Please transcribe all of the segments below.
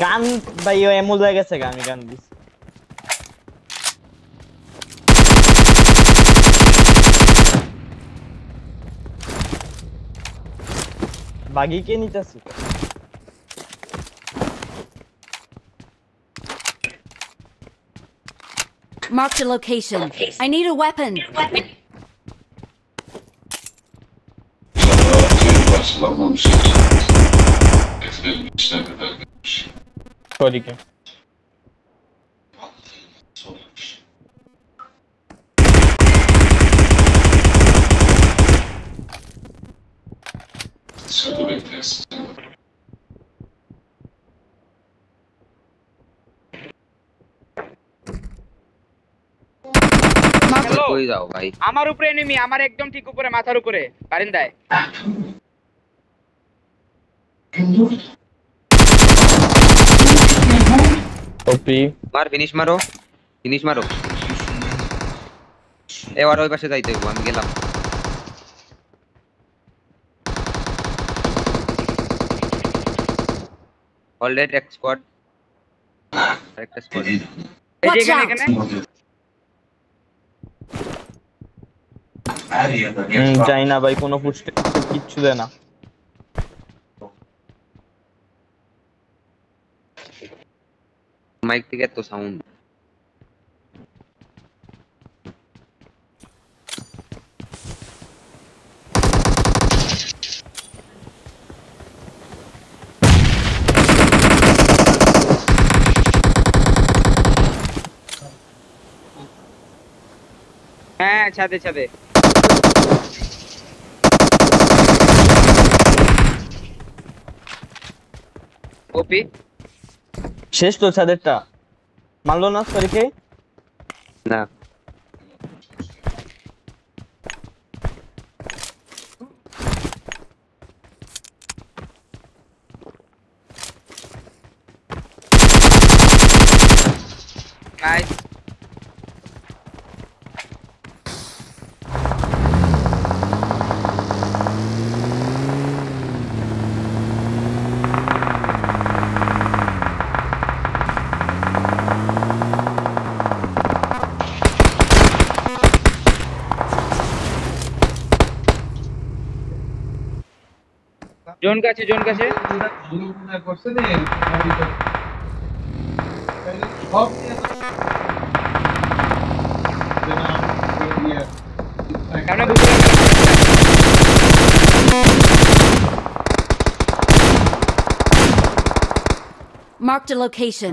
গান ভাই এমন হয়ে গেছে গা, আমি গান দিছি বাগি কে নিতেছি Marked a location. I need a weapon. Başlamamış. Getirelim işler edermiş. Sorry K Sormuş. Dışarıda beklersin. Marked hello কই যাও ভাই আমার উপরে এনিমি আমার একদম ঠিক উপরে মাথার উপরে বারিন্দায় ওপি মার ফিনিশ মারো। ফিনিশ মারো। এবার ওই পাশে যাইতে হইবো আমি গেলাম। অলরেডি এক স্কোয়াড একটা স্কোয়াড এই যে এখানে এখানে। না ভাই কোনো পুষ্টে কিচ্ছু দেয় না। মাইক থেকে এত সাউন্ড হ্যাঁ ছাদে ছাদে ওপি শেষ তো ছাদেরটা। মানলো না সরিকে না। নাইস জোন কাছে জোন কাছে সামনে বুঝতে Marked a location.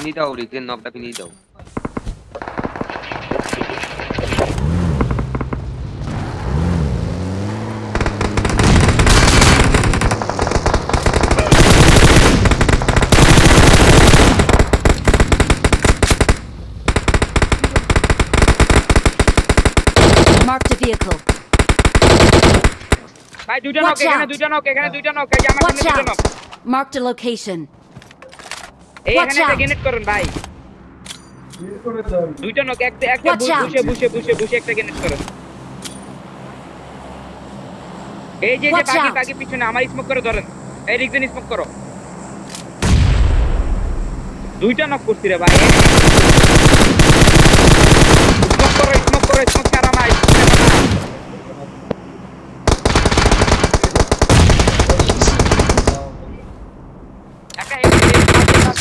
ফিনি দাও রিটেন নকটা ফিনি দাও Marked a vehicle. ভাই দুইটা নক Watch এখানে out. দুইটা নক এখানে দুইটা নক এই যে আমার Watch সামনে দুইটা knock out. Marked a location. এই এখানে একটা গ্রেনেড করুন ভাই। দুইটা নক একটা একটা একটা গ্রেনেড করুন। এই যে যে বাকি বাকি পিছনে আমার স্মোক করে ধরেন। এই রিকজেন স্মোক করো। দুইটা নক করছি রে ভাই। স্মোক করো স্মোক করো স্মোক ছাড়া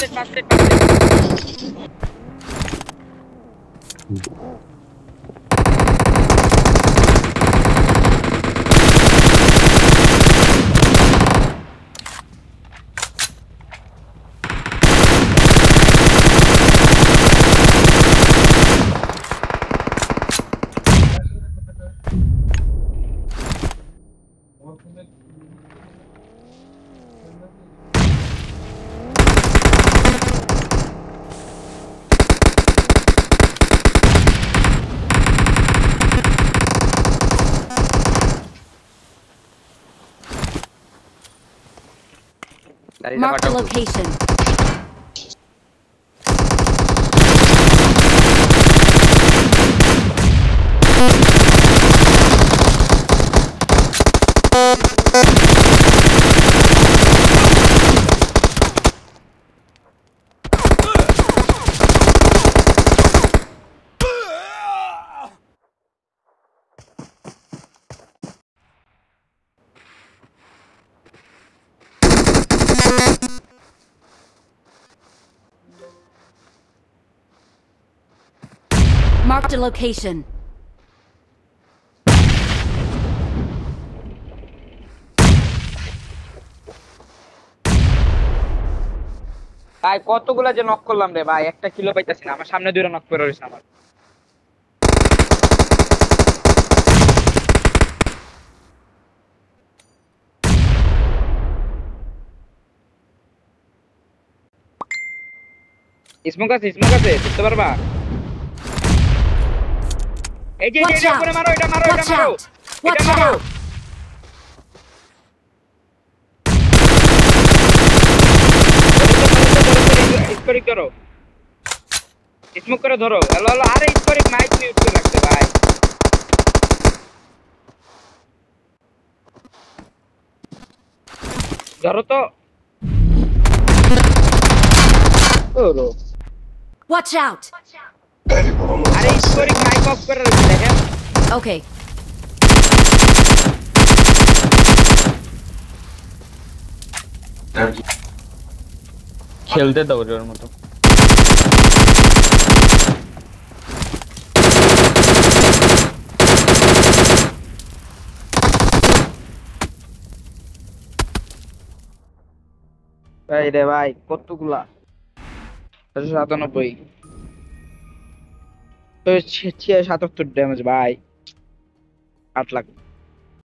busted, busted, busted. Thank you. Marked a পাঠাও তো। Marked a location. ভাই, কতগুলা যে নক করলাম রে ভাই? একটা কিলো পাইতাছি না। আমার সামনে দুইটা নক করে রয়েছে আমার। স্মোক আছে স্মোক আছে বুঝতে পারবা? এই যে এটা উপরে মারো এটা মারো এটা মারো এটা মারো! স্কোরিং করো স্মোক করে। ধরো। হ্যালো হ্যালো আরে স্কোরিং মাইক মিউট করে রাখতে ভাই। ধরো তো। ওরো Watch out! আরে স্কোরিং মাইক অফ করে রাখতে দেখেন Okay. খেলতে দাও ওর মতো ভাই রে ভাই কতগুলা ছশো সাতানব্বই সাতাত্তর ড্যামেজ ভাই আট লাখ।